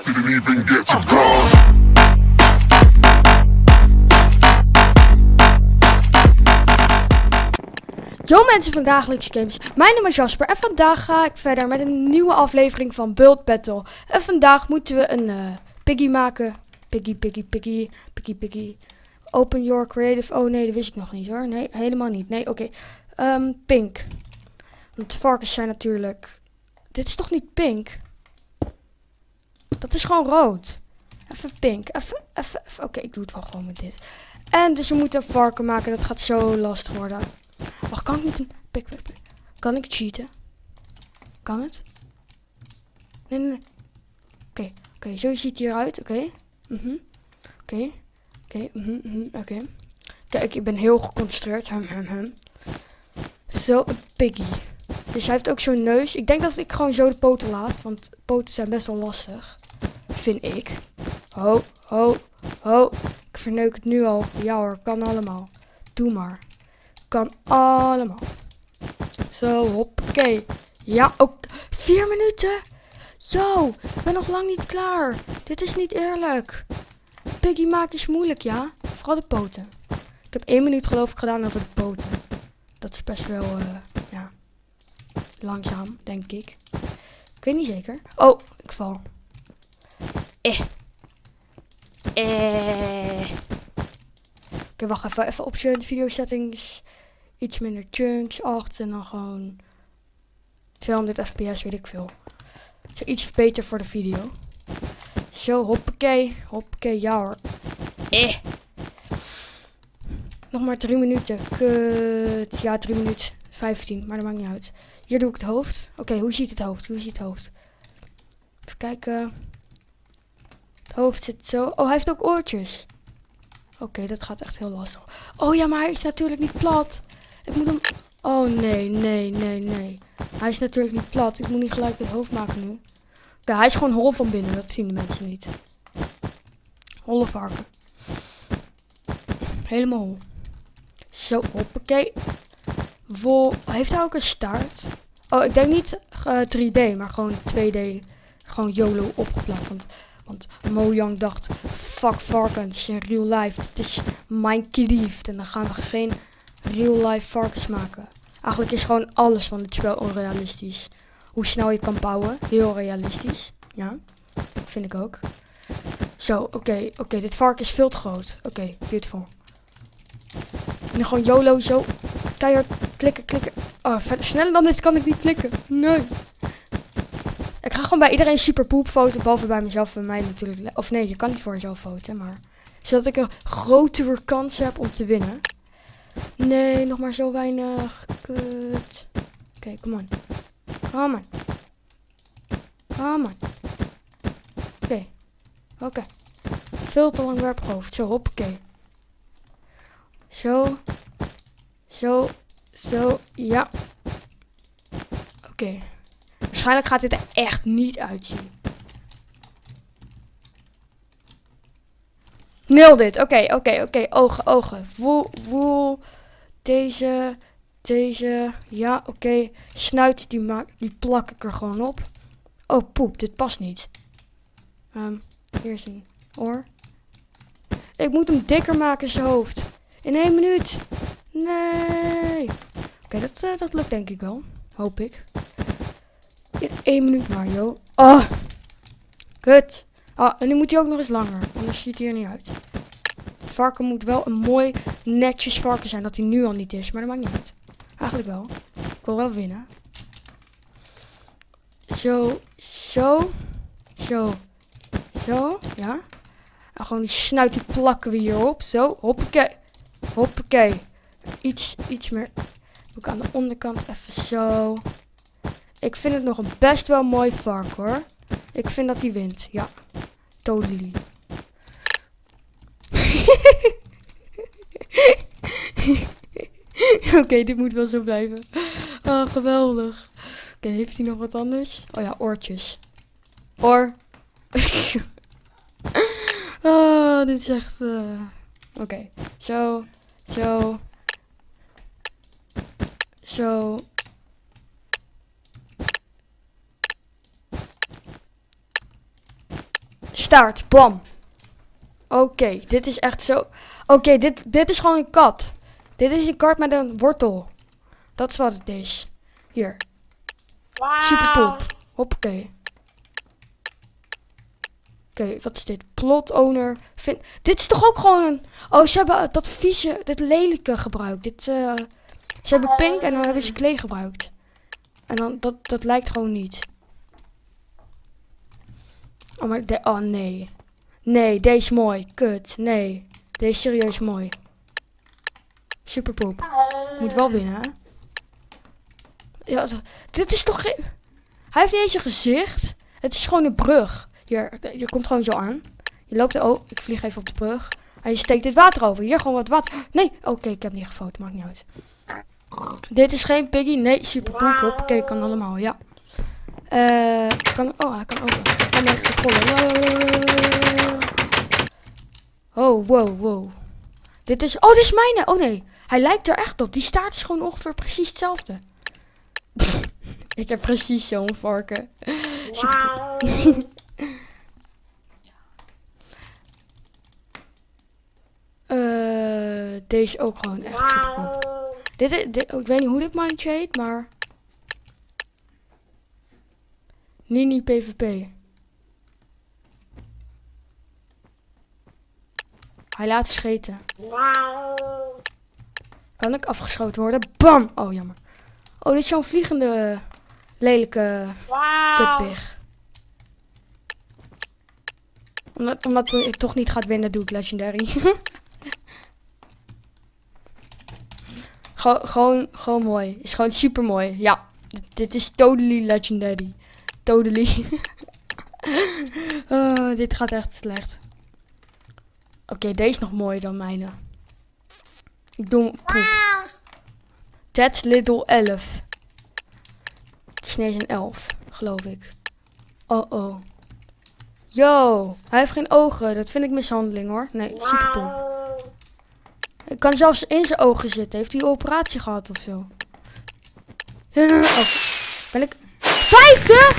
Didn't even get to cross. Yo mensen van Dagelijks Games, mijn naam is Jasper en vandaag ga ik verder met een nieuwe aflevering van Build Battle. En vandaag moeten we een eh, piggy maken. Piggy, piggy, piggy, piggy, piggy. Open your creative. Oh nee, dat wist ik nog niet hoor. Nee, helemaal niet. Nee, oké. Ehm, pink. Want varkens zijn natuurlijk... Dit is toch niet pink? Dat is gewoon rood. Even pink. Even, even, even. Oké, ik doe het wel gewoon met dit. En dus we moeten een varken maken. Dat gaat zo lastig worden. Wacht, kan ik niet een... Pik, pik, pik. Kan ik cheaten? Kan het? Nee, nee, nee. Oké, oké. Zo ziet hij eruit. Oké. Mhm. Oké. Oké. mhm, mhm, Oké. Kijk, ik ben heel geconcentreerd. Hem, hem, hem. Zo, een piggy. Dus hij heeft ook zo'n neus. Ik denk dat ik gewoon zo de poten laat. Want poten zijn best wel lastig. Vind ik. Ho, ho, ho. Ik verneuk het nu al. Ja hoor, kan allemaal. Doe maar. Kan allemaal. Zo, hoppakee. Ja, ook vier minuten. Yo, ben nog lang niet klaar. Dit is niet eerlijk. Piggy maakt is moeilijk, ja. Vooral de poten. Ik heb één minuut geloof ik gedaan over de poten. Dat is best wel, eh, ja, langzaam, denk ik. Ik weet niet zeker. Oh, ik val. Eh. Eh. Oké, wacht even. Even option, video settings. Iets minder chunks, 8 en dan gewoon 200 fps, weet ik veel. Iets beter voor de video. Zo, hoppakee. Hoppakee, ja hoor. Eh. Nog maar 3 minuten. Kut. Ja, 3 minuten. 15, maar dat maakt niet uit. Hier doe ik het hoofd. Oké, hoe ziet het hoofd? Hoe ziet het hoofd? Even kijken. Het hoofd zit zo. Oh, hij heeft ook oortjes. Oké, dat gaat echt heel lastig. Oh ja, maar hij is natuurlijk niet plat. Ik moet hem... Oh nee, nee, nee, nee. Hij is natuurlijk niet plat. Ik moet niet gelijk het hoofd maken nu. Oké, hij is gewoon hol van binnen. Dat zien de mensen niet. Holle varken. Helemaal hol. Zo, hoppakee. Vol... Heeft hij ook een staart? Oh, ik denk niet eh, 3D, maar gewoon 2D. Gewoon YOLO opgeplakt. Want, Mojang dacht, fuck varkens in real life. Het is geliefd. En dan gaan we geen real life varkens maken. Eigenlijk is gewoon alles van het spel onrealistisch. Hoe snel je kan bouwen, heel realistisch. Ja, vind ik ook. Zo, oké, oké, dit varken is veel te groot. Oké, beautiful. En dan gewoon YOLO zo. Keihard klikken, klikken. Oh, sneller dan dit kan ik niet klikken. Nee. Ik ga gewoon bij iedereen super poep foto's, behalve bij mezelf bij mij natuurlijk. Of nee, je kan niet voor jezelf foto's, maar... Zodat ik een grotere kans heb om te winnen. Nee, nog maar zo weinig. Kut. Oké, come on. Come on. Come on. Oké. Oké. Veel te lang. Zo, hoppakee. Zo. Zo. Zo. Ja. Oké. Waarschijnlijk gaat dit er echt niet uitzien. Nul dit. Oké, oké, oké. Ogen, ogen. Woel, woel. Deze, deze. Ja, oké. Snuit, die, maak, die plak ik er gewoon op. Oh, poep. Dit past niet. Ehm, hier is een oor. Ik moet hem dikker maken, zijn hoofd. In één minuut. Nee. Oké, dat, eh, dat lukt denk ik wel. Hoop ik. In één minuut maar, joh. Oh. Kut. Ah, en nu moet hij ook nog eens langer. Anders ziet hij er niet uit. Het varken moet wel een mooi, netjes varken zijn. Dat hij nu al niet is. Maar dat maakt niet uit. Eigenlijk wel. Ik wil wel winnen. Zo. Zo. Zo. Zo. Ja. En gewoon die snuit die plakken we hierop. Zo. Hoppakee. Hoppakee. Iets, iets meer. Ik aan de onderkant even zo. Ik vind het nog een best wel mooi vark hoor. Ik vind dat hij wint. Ja. Totally. Oké, dit moet wel zo blijven. Oh, geweldig. Oké, heeft hij nog wat anders? Oh ja, oortjes. Oor. oh, dit is echt... eh, Oké, zo, zo. Zo. Staart, bam. Oké, dit is echt zo... Oké, dit, dit is gewoon een kat. Dit is een kat met een wortel. Dat is wat het is. Hier, super poep. Hoppakee. Oké, wat is dit? Plot owner. Vind... Dit is toch ook gewoon een... Oh, ze hebben dat vieze, dit lelijke gebruikt. Dit, eh, Ze hebben pink en dan hebben ze klee gebruikt. En dan, dat, dat lijkt gewoon niet. Oh, maar de, oh nee. Nee, deze is mooi. Kut. Nee. Deze is serieus mooi. Superpoep. Moet wel winnen, hè? Ja, dit is toch geen... Hij heeft niet eens een gezicht. Het is gewoon een brug. Hier, je komt gewoon zo aan. Je loopt... Oh, ik vlieg even op de brug. En je steekt dit water over. Hier gewoon wat water. Nee, oké, ik heb niet gefotografeerd. Maakt niet uit. Dit is geen piggy. Nee, superpoep. Hoppakee, kan allemaal. Ja. Eh, kan... Oh, hij kan echt controleren. Oh, wow, wow. Dit is... Oh, dit is mijne. Oh nee. Hij lijkt er echt op. Die staart is gewoon ongeveer precies hetzelfde. ik heb precies zo'n varken. Super. Eh, deze ook gewoon echt super cool. Dit, is- dit, ik weet niet hoe dit mannetje heet, maar... Nini PvP. Hij laat scheten. Kan ik afgeschoten worden? Bam! Oh, jammer. Oh, dit is zo'n vliegende, lelijke kutpig. Omdat, omdat ik toch niet gaat winnen, doe ik Legendary. Gewoon, gewoon, gewoon mooi. Is gewoon super mooi. Ja, dit, dit is totally Legendary. Totally. Oh, dit gaat echt slecht. Oké, deze is nog mooier dan mijne. Ik doe poep. Ted Little 11. Het is een elf, geloof ik. Oh oh. Yo, hij heeft geen ogen. Dat vind ik mishandeling hoor. Nee, super poep. Ik kan zelfs in zijn ogen zitten. Heeft hij een operatie gehad of zo? Oh, ben ik... Vijfde?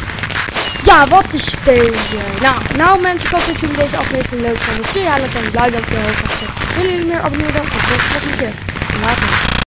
Ja, wat is deze? Nou, nou mensen, ik hoop dat jullie deze aflevering leuk vonden. Zie je, dan blij dat je heel graag Willen jullie meer abonneren dan? Tot de volgende keer. Later.